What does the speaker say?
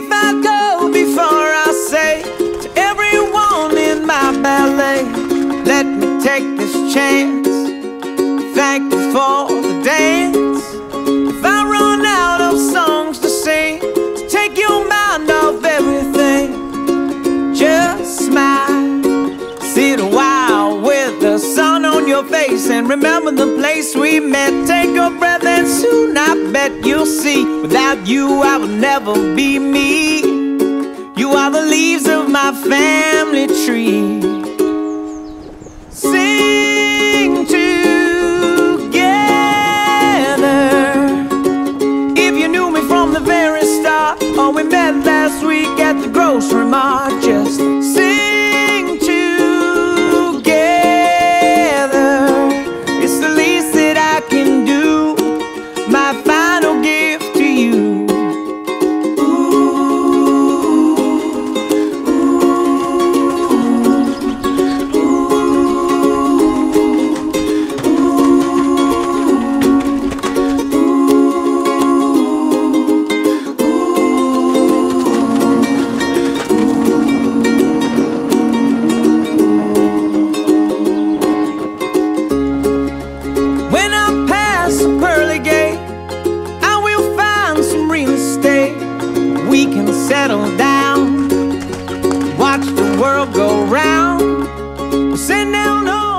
Before I say to everyone in my ballet, let me take this chance. Thank you for the dance. If I run out of songs to sing, to take your mind off everything, just smile. Sit a while with the sun on your face and remember the place we met. Take a breath and soon I bet you'll see. Without you, I will never be me. You are the leaves of my family tree. Sing together. If you knew me from the very start, or we met last week at the grocery mart, just settle down, watch the world go round, sit down oh,